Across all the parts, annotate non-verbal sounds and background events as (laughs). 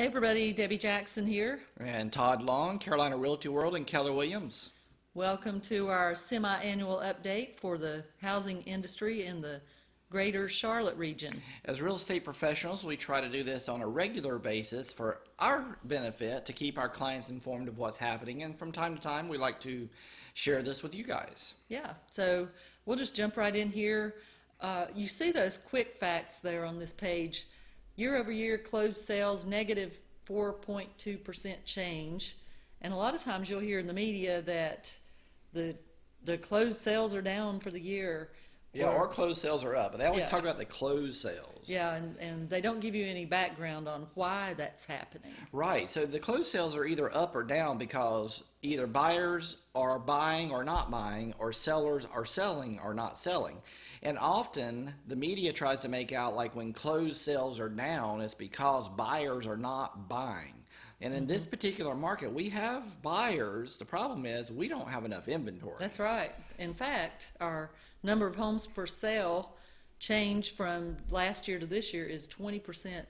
Hey everybody, Debbie Jackson here. And Todd Long, Carolina Realty World, and Keller Williams. Welcome to our semi-annual update for the housing industry in the greater Charlotte region. As real estate professionals, we try to do this on a regular basis for our benefit to keep our clients informed of what's happening. And from time to time, we like to share this with you guys. Yeah, so we'll just jump right in here. Uh, you see those quick facts there on this page. Year over year closed sales negative 4.2% change. And a lot of times you'll hear in the media that the the closed sales are down for the year. Yeah, or- our closed sales are up, but they always Yeah. talk about the closed sales. Yeah, and, and they don't give you any background on why that's happening. Right. So the closed sales are either up or down because either buyers are buying or not buying, or sellers are selling or not selling. And often the media tries to make out like when closed sales are down, it's because buyers are not buying. And in this mm-hmm. particular market, we have buyers. The problem is we don't have enough inventory. That's right. In fact, our number of homes for sale change from last year to this year is 20%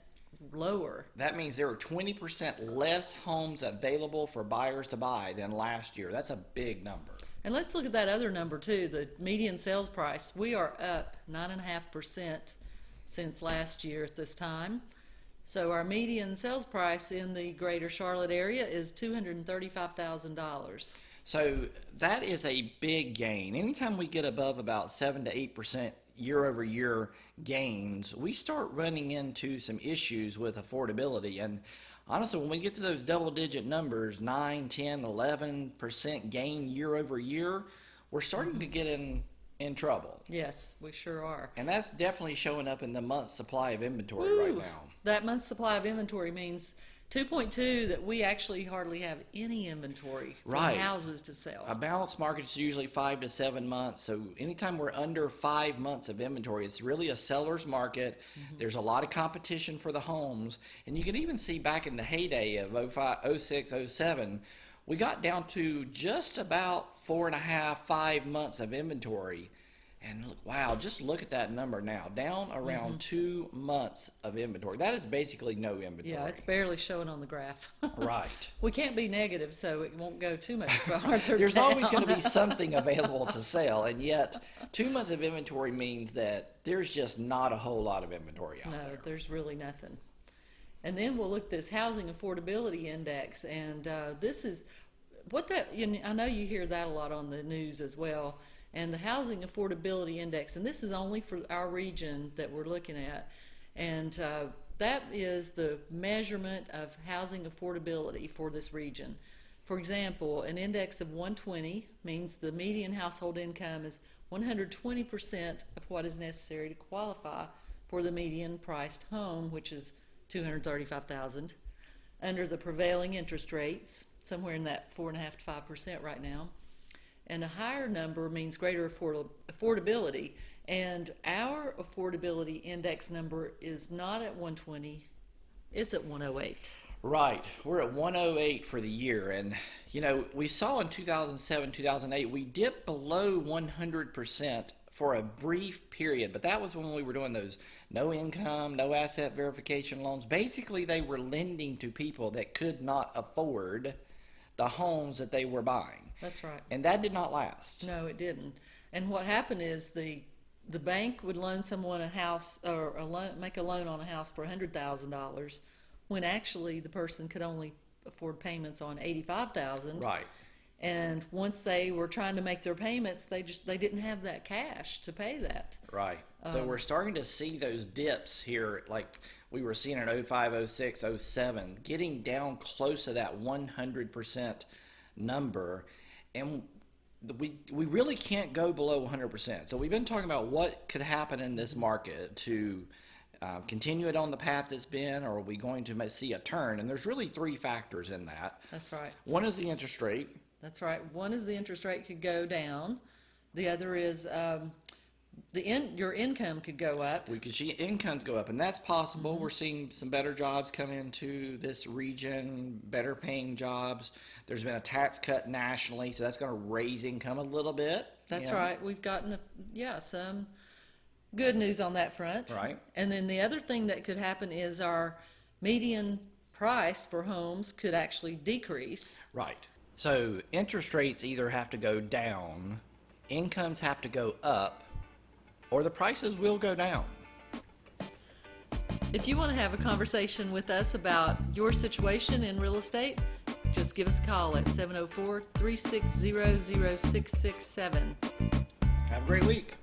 lower. That means there are 20% less homes available for buyers to buy than last year. That's a big number. And let's look at that other number too, the median sales price. We are up 9.5% since last year at this time. So our median sales price in the greater Charlotte area is $235,000. So that is a big gain. Anytime we get above about seven to eight percent year over year gains, we start running into some issues with affordability. And honestly, when we get to those double digit numbers, 9, 10, 11 percent gain year over year, we're starting to get in in trouble. Yes, we sure are. And that's definitely showing up in the month's supply of inventory right now. That month's supply of inventory means 2.2 that we actually hardly have any inventory for Right. houses to sell. A balanced market is usually five to seven months. So anytime we're under five months of inventory, it's really a seller's market. Mm-hmm. There's a lot of competition for the homes. And you can even see back in the heyday of 05, 06, 07, we got down to just about four and a half, five months of inventory. And look, wow, just look at that number now, down around two months of inventory. That is basically no inventory. yeah, it's barely showing on the graph. (laughs) right. we can't be negative, so it won't go too much farther (laughs) There's down. always going to be (laughs) something available to sell, and yet two months of inventory means that there's just not a whole lot of inventory out No, there. there's really nothing. And then we'll look at this housing affordability index, and uh, this is what that. You know, I know you hear that a lot on the news as well. And the housing affordability index, and this is only for our region that we're looking at, and uh, that is the measurement of housing affordability for this region. For example, an index of 120 means the median household income is 120% of what is necessary to qualify for the median priced home, which is 235,000, under the prevailing interest rates, somewhere in that four and a half to five percent right now. And a higher number means greater afford- affordability. And our affordability index number is not at 120, it's at 108. Right. We're at 108 for the year, and you know we saw in 2007, 2008 we dipped below 100% for a brief period, but that was when we were doing those no income, no asset verification loans. Basically, they were lending to people that could not afford the homes that they were buying. That's right. And that did not last. No, it didn't. And what happened is the the bank would loan someone a house or a loan, make a loan on a house for hundred thousand dollars, when actually the person could only afford payments on eighty five thousand. Right. And once they were trying to make their payments, they just they didn't have that cash to pay that. Right. Um, So we're starting to see those dips here, like we were seeing in 05, 06, 07, getting down close to that 100% number. And we, we really can't go below 100%. So we've been talking about what could happen in this market to uh, continue it on the path it's been, or are we going to see a turn? And there's really three factors in that. That's right. One is the interest rate. That's right. One is the interest rate could go down. The other is um, the in, your income could go up. We could see incomes go up, and that's possible. Mm-hmm. We're seeing some better jobs come into this region, better paying jobs. There's been a tax cut nationally, so that's going to raise income a little bit. That's you know. right. We've gotten, a, yeah, some good news on that front. Right. And then the other thing that could happen is our median price for homes could actually decrease. Right. So interest rates either have to go down, incomes have to go up, or the prices will go down. If you want to have a conversation with us about your situation in real estate, just give us a call at 704 360 0667. Have a great week.